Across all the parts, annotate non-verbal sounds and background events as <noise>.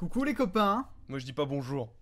Coucou les copains, Moi je dis pas bonjour.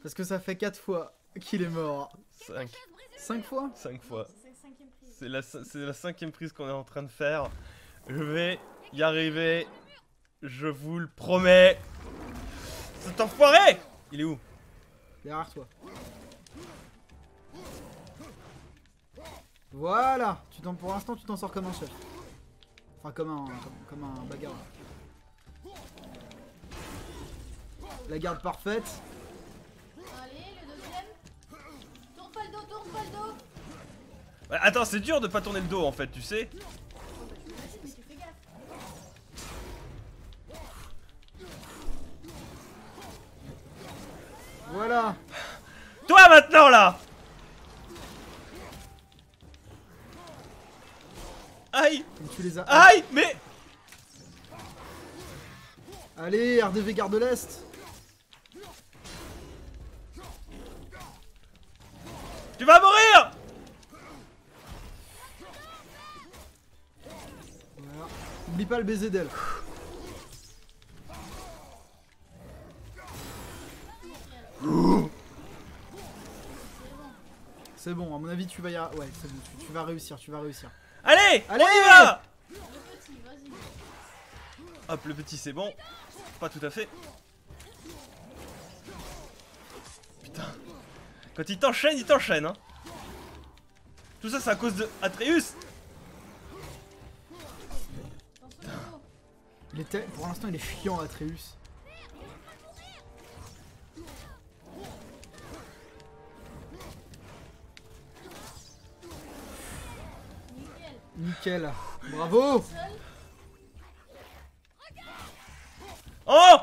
parce que ça fait 4 fois qu'il est mort. 5, 5 fois 5 fois. C'est la cinquième prise. C'est la, cinquième prise qu'on est en train de faire. Je vais y arriver. Je vous le promets. Cet enfoiré Il est où? Derrière toi. Voilà tu t'en, Pour l'instant, tu t'en sors comme un chef. Enfin, comme un, comme, comme un bagarre. La garde parfaite. Allez, le deuxième. Tourne pas le dos, tourne pas le dos. Ouais, Attends, c'est dur de pas tourner le dos en fait, tu sais Vas-y, mais tu fais gaffe. Voilà Toi maintenant là Aïe Tu les as. Aïe Mais Allez, RDV garde de l'Est Tu vas mourir Voilà. Oublie pas le baiser d'elle. C'est bon, à mon avis, tu vas y a- Ouais, c'est bon, tu, tu vas réussir, tu vas réussir. Allez, Allez On y va Le petit, vas-y. Hop, le petit c'est bon. Pas tout à fait. Quand il t'enchaîne, il t'enchaîne. Hein. Tout ça, c'est à cause de Atreus. Il était... Pour l'instant, il est chiant, Atreus. Nickel. Bravo. Oh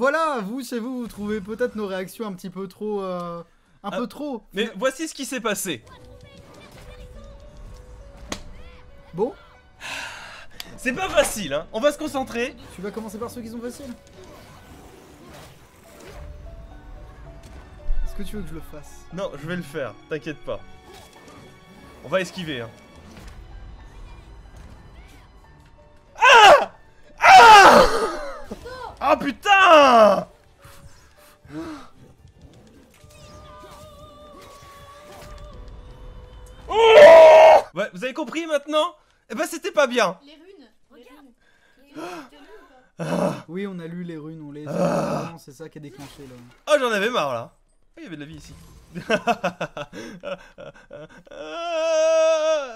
voilà, vous, chez vous, vous trouvez peut-être nos réactions un petit peu trop... euh, Un Ah, peu trop. Mais voici ce qui s'est passé. Bon, C'est pas facile, hein. On va se concentrer. tu vas commencer par ceux qui sont faciles. Est-ce que tu veux que je le fasse? Non, je vais le faire, t'inquiète pas. On va esquiver, hein. Ah putain Oh Ouais, vous avez compris maintenant Eh ben c'était pas bien Les runes. Les runes. Les runes. Ou pas Oui, on a lu les runes, on les a. Vraiment, C'est ça qui a déclenché là. Oh j'en avais marre là Oh, il y avait de la vie ici <laughs>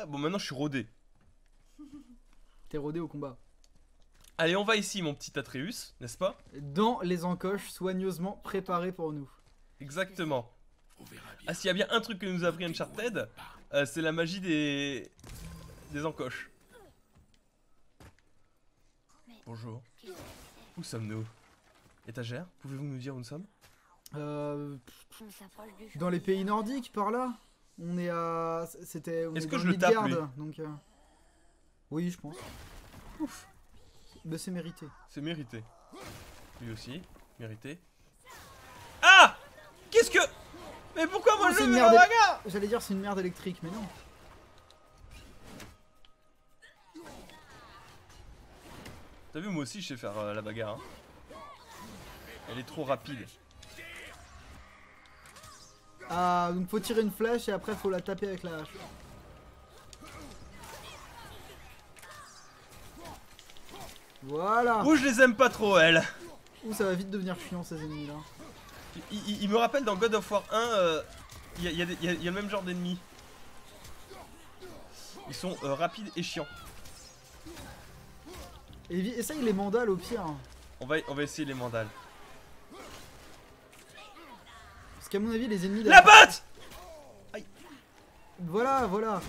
Bon maintenant je suis rodé T'es rodé au combat. Allez, on va ici, mon petit Atreus, n'est-ce pas? Dans les encoches soigneusement préparées pour nous. Exactement. Ah, s'il y a bien un truc que nous a appris Uncharted, euh, c'est la magie des. des encoches. Bonjour. Où sommes-nous? Étagère Pouvez-vous nous dire où nous sommes? Euh, dans les pays nordiques, par là? On est à. C'était. Est-ce est que je le tape, Midgard, lui? Donc. euh, Oui, je pense. Ouf. Mais c'est mérité. C'est mérité. Lui aussi, mérité. Ah Qu'est-ce que. Mais pourquoi moi Oh, je mets merde. gare J'allais dire c'est une merde électrique, mais non. T'as vu, moi aussi je sais faire euh, la bagarre. hein. Elle est trop rapide. Ah, donc faut tirer une flèche et après faut la taper avec la hache. Voilà. Ouh, je les aime pas trop, elles Ouh, ça va vite devenir chiant ces ennemis là. Il, il- il me rappelle dans God of War 1, euh, il y, a, y y y le même genre d'ennemis. Ils sont euh, rapides et chiants. Et essaye les mandales au pire. On va, on va essayer les mandales. Parce qu'à mon avis, les ennemis. La botte Voilà, voilà.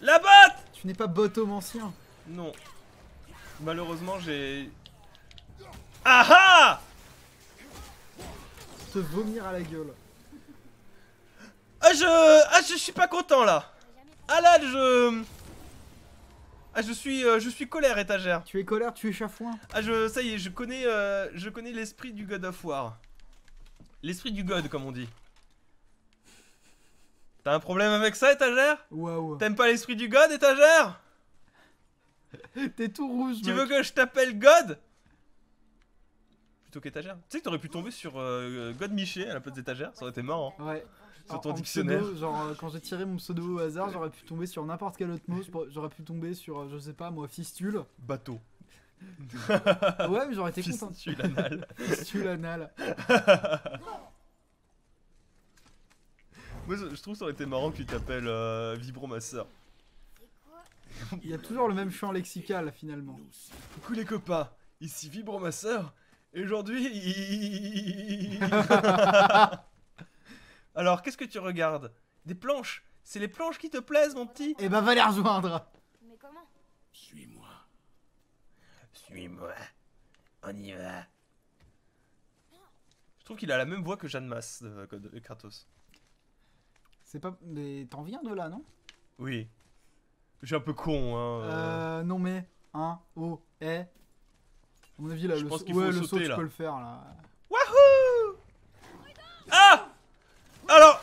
La botte Tu n'es pas bottomancien. Non. Malheureusement, j'ai... Ah ah Te vomir à la gueule. Ah je... Ah je suis pas content là Ah là je... Ah, je suis, euh, je suis colère, étagère. Tu es colère, tu es chafouin. Ah, je, ça y est, je connais, euh, je connais l'esprit du God of War. L'esprit du God, comme on dit. T'as un problème avec ça, étagère? Waouh. T'aimes pas l'esprit du God, étagère? <laughs> T'es tout rouge, Tu mec. veux que je t'appelle God? Plutôt qu'étagère. Tu sais que t'aurais pu tomber sur euh, God Miché à la place d'étagère, ça aurait été marrant. Ouais. Sur ton en dictionnaire. pseudo, genre, euh, quand j'ai tiré mon pseudo au hasard, j'aurais pu tomber sur n'importe quel autre mot. J'aurais- J'aurais pu tomber sur, euh, je sais pas, moi, fistule. Bateau. <laughs> Ouais, mais j'aurais été content. Fistule anal. <laughs> Fistule anal. Moi, je je trouve ça aurait été marrant que tu t'appelles euh, Vibromasseur. Il y a toujours le même champ lexical, finalement. Coucou les copains, ici Vibromasseur. Et aujourd'hui. <laughs> Alors, qu'est-ce que tu regardes? Des planches C'est les planches qui te plaisent, mon petit Eh ben, va les rejoindre. Mais comment? Suis-moi. Suis-moi. On y va. Je trouve qu'il a la même voix que Jeanne Masse de, de Kratos. C'est pas. Mais t'en viens de là, non? Oui. Je suis un peu con, hein. euh. Euh. Non, mais. Hein Oh Eh À mon avis, là, Je le pense saut- qu'il ouais, faut le sauter, saut, tu là. peux le faire, là. Wahoo Ah Alors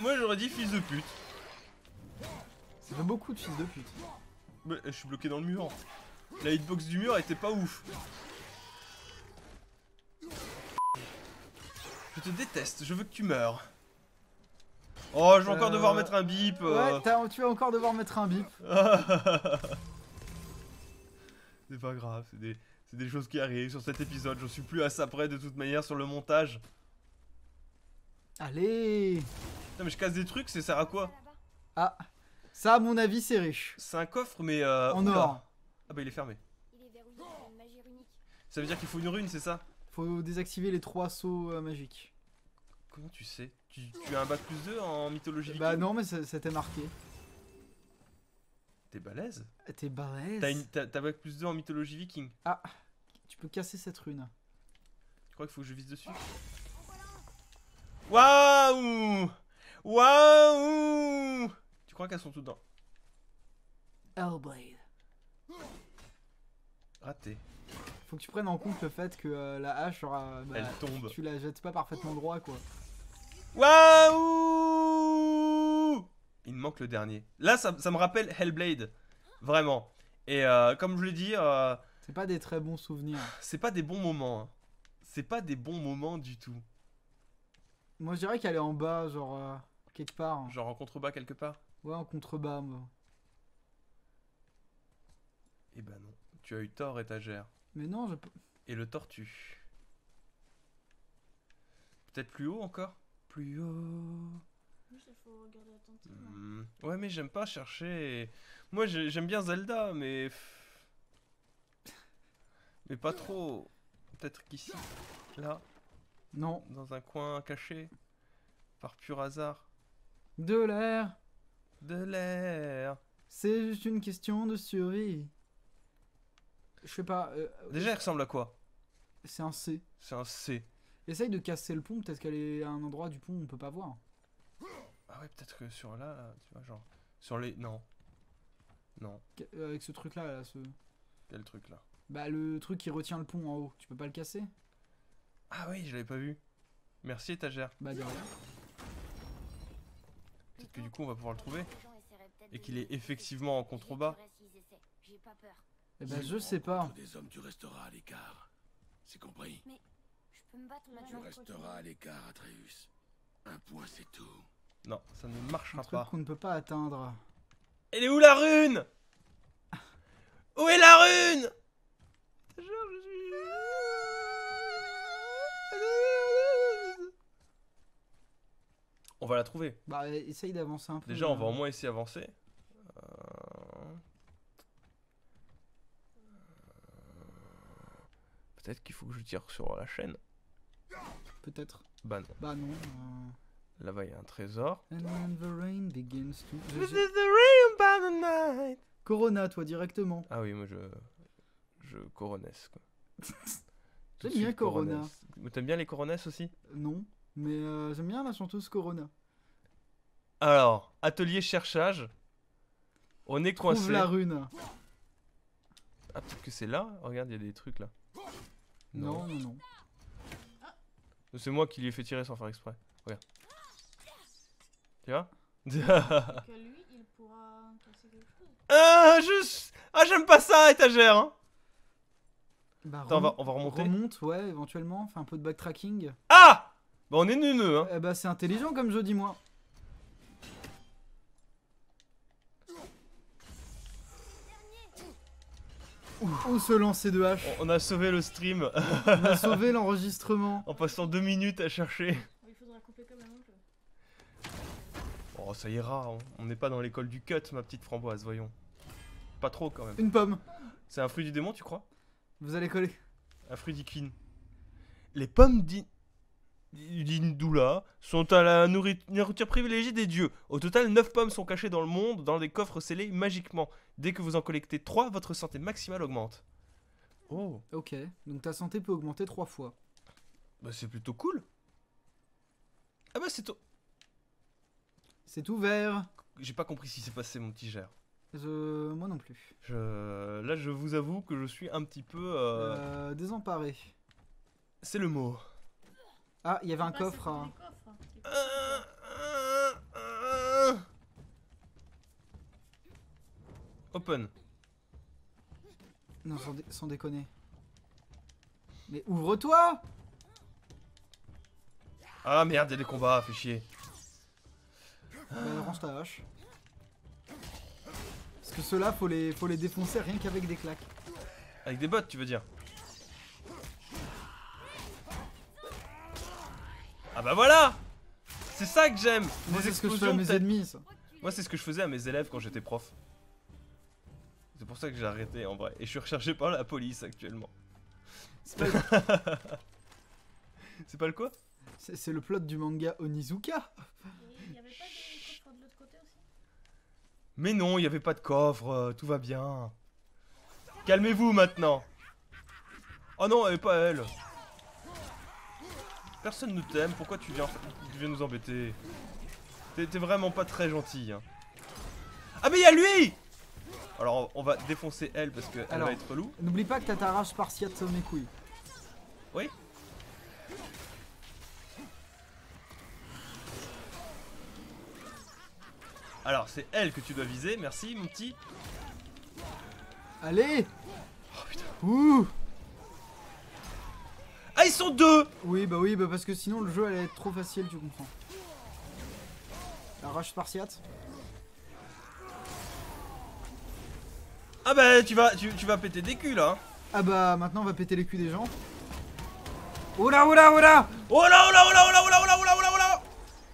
Moi j'aurais dit fils de pute. Ça fait beaucoup de fils de pute. Mais je suis bloqué dans le mur. La hitbox du mur était pas ouf. Je te déteste, je veux que tu meurs. Oh, je vais encore Euh, devoir mettre un bip. euh. Ouais, t'as- tu vas encore devoir mettre un bip. <laughs> c'est pas grave, c'est des, c'est des choses qui arrivent sur cet épisode. Je suis plus à ça près de toute manière sur le montage. Allez Putain, mais je casse des trucs, c'est sert à quoi? Ah Ça, à mon avis, c'est riche. C'est un coffre, mais. Euh, En oula. or. Ah bah il est fermé. Il est verrouillé par une magie runique. Ça veut dire qu'il faut une rune, c'est ça? Faut désactiver les trois sauts euh, magiques. Comment tu sais? Tu, tu as un bac plus 2 en mythologie Bah viking? non, mais c'était marqué. T'es balèze T'es balèze. T'as t'as bac plus 2 en mythologie viking. Tu peux casser cette rune. Tu crois qu'il faut que je vise dessus? Waouh Waouh Tu crois qu'elles sont toutes dans? Hellblade. Raté. Faut que tu prennes en compte le fait que euh, la hache aura. bah, Elle tombe. Tu la jettes pas parfaitement droit, quoi. Waouh Il me manque le dernier. Là, ça, ça me rappelle Hellblade. Vraiment. Et euh, comme je l'ai dit, euh, C'est pas des très bons souvenirs. c'est pas des bons moments. hein. C'est pas des bons moments du tout. Moi, je dirais qu'elle est en bas, genre euh, quelque part. Genre en contrebas quelque part? Ouais, en contrebas, moi. Eh ben non. Tu as eu tort, étagère. Mais non, je peux. Et le tortue. Peut-être plus haut encore? Plus haut. Oui, il faut regarder attentivement. Hmm. Ouais, mais j'aime pas chercher. Moi, j'ai- j'aime bien Zelda, mais. Mais pas trop. Peut-être qu'ici. Là, Non. dans un coin caché. Par pur hasard. De l'air. De l'air. C'est juste une question de survie. Je sais pas. euh, Déjà, il ressemble à quoi? C'est un C. C'est un C. Essaye de casser le pont, peut-être qu'elle est à un endroit du pont où on peut pas voir. Ah ouais, peut-être que sur là, là, tu vois, genre. Sur les. Non. Non. Euh, Avec ce truc là, ce... Quel truc là? Bah le truc qui retient le pont en haut, tu peux pas le casser? Ah oui, je l'avais pas vu. Merci, étagère. Bah de rien. Peut-être que du coup, on va pouvoir le trouver. Et qu'il est effectivement en contrebas. Eh bah je sais pas. Contre des hommes, tu resteras à l'écart. C'est compris? Peux me battre Tu resteras à l'écart, Atreus. Un point, c'est tout. Non, ça ne marchera pas. qu'on ne peut pas atteindre. Elle est où la rune? Où est la rune? Genre, je suis- On va la trouver. Bah essaye d'avancer un peu. Déjà, on va euh. au moins essayer d'avancer. Euh, Peut-être qu'il faut que je tire sur la chaîne. Peut-être. Bah non. Bah non. euh. Là-bas, il y a un trésor. And when the rain begins to... Je- This je- is the rain by the night. Corona, toi, directement. Ah oui, moi je. Je coronesse quoi. <laughs> J'aime bien Corona. T'aimes bien les coronesses aussi? Non. Mais euh, j'aime bien la chanteuse Corona. Alors, atelier cherchage. On est Trouve coincé. la rune. Ah, peut-être que c'est là. Regarde, il y a des trucs là. Non, non, non. C'est moi qui lui ai fait tirer sans faire exprès. Regarde. Tu vois Que lui, il pourra casser quelque chose. <laughs> Ah, je... ah, j'aime pas ça, étagère. hein. Bah, Attends, on va, on va remonter. Remonte, ouais, éventuellement. Fais un peu de backtracking. Ah Bah, on est neuneux, hein. Eh bah, c'est intelligent comme jeu, dis-moi. Où se lancer de hache On a sauvé le stream On a sauvé <laughs> l'enregistrement. en passant deux minutes à chercher. Il faudra couper même un. Oh, ça ira, hein. on n'est pas dans l'école du cut, ma petite framboise, voyons. Pas trop quand même. Une pomme. C'est un fruit du démon, tu crois? Vous allez coller. Un fruit d'Iquin. Les pommes d'I- d'Indula sont à la nourri- nourriture privilégiée des dieux. Au total, 9 pommes sont cachées dans le monde, dans des coffres scellés magiquement. Dès que vous en collectez 3, votre santé maximale augmente. Oh, Ok, donc ta santé peut augmenter trois fois. bah c'est plutôt cool. Ah bah c'est tout. C'est ouvert. J'ai pas compris ce qui s'est passé, mon petit gère. Je... Moi non plus. Je... Là, je vous avoue que je suis un petit peu. euh, Euh, désemparé. C'est le mot. Ah, il y avait un Ah, coffre. hein. Les Euh, euh, euh. Open. Non, sans, dé- sans déconner. Mais ouvre-toi Ah merde, il y a des combats, fais chier. Bah, range ta hache. Parce que ceux-là, faut les, faut les défoncer rien qu'avec des claques. Avec des bottes, tu veux dire? Ah bah voilà C'est ça que j'aime Moi, c'est ce que je fais à explosions mes ennemis, ça. Moi, c'est ce que je faisais à mes élèves quand j'étais prof. C'est pour ça que j'ai arrêté en vrai. Et je suis recherché par la police actuellement. C'est pas- <laughs> C'est pas le quoi? C'est le plot du manga Onizuka. Et il y avait pas des coffres de l'autre côté aussi? Mais non, il y avait pas de coffre, euh, tout va bien. Calmez-vous maintenant. Oh non, elle est pas elle. Personne ne t'aime, pourquoi tu viens, tu viens nous embêter? T'es vraiment pas très gentil. hein. Ah mais il y a lui Alors on va défoncer elle parce qu'elle va être relou. N'oublie pas que t'as ta rage spartiate sur mes couilles. Oui Alors c'est elle que tu dois viser, merci mon petit. Allez Oh putain. Ouh ils sont deux Oui, bah oui, bah parce que sinon le jeu allait être trop facile, tu comprends. La rage spartiate. Ah bah tu vas, tu, tu vas péter des culs là. hein. Ah bah maintenant on va péter les culs des gens. Oh là, oh là, oh là Oh là oh là oh là oh là oh là oh là oh là oh là oh là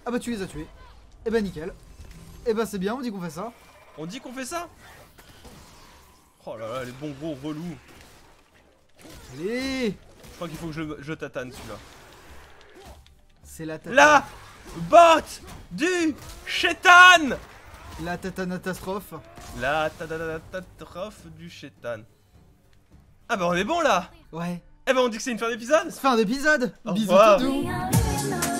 Ah bah tu les as tués. Eh bah nickel. Eh bah c'est bien, on dit qu'on fait ça. On dit qu'on fait ça? Oh là là les bons gros relous. Allez crois qu'il faut que je, je tatane celui-là. C'est la tata. La botte du chétan La tatanatastrophe. La catastrophe du chétan. Ah bah on est bon là Ouais. Eh bah on dit que c'est une fin d'épisode fin d'épisode Bisous tout on